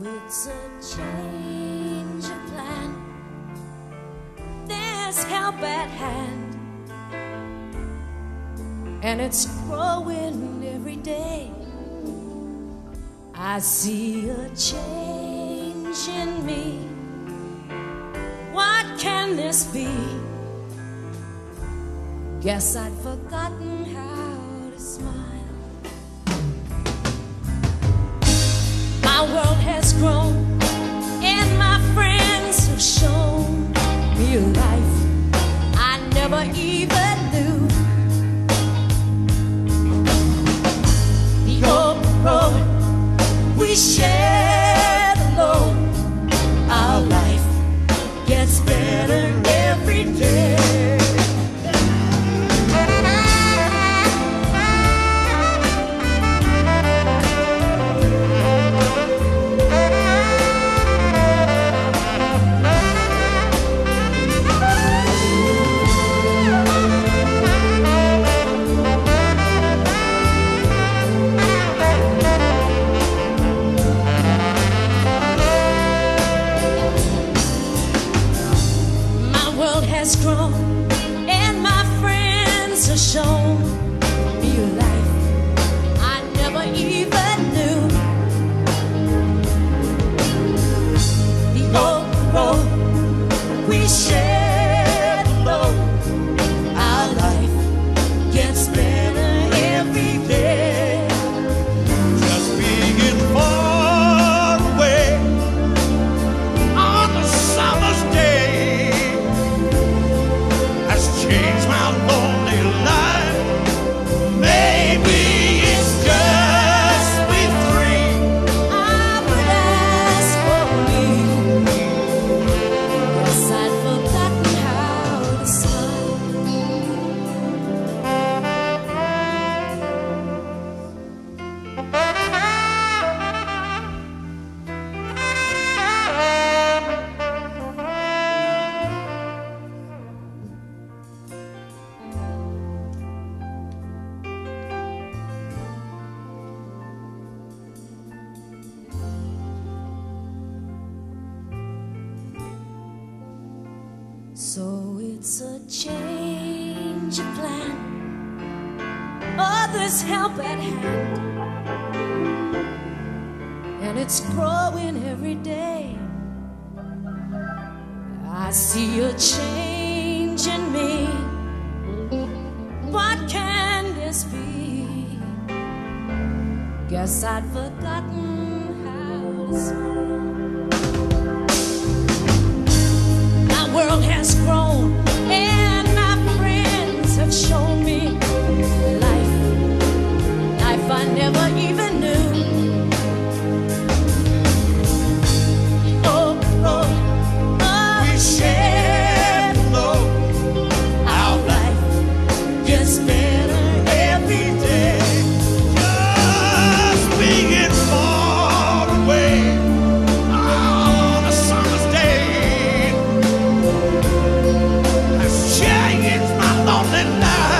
It's a change of plan. There's help at hand, and it's growing every day. I see a change in me. What can this be? Guess I'd forgotten how road has grown, So it's a change of plan. Others help at hand. And it's growing every day. I see a change in me. What can this be? Guess I'd forgotten how to smile. now.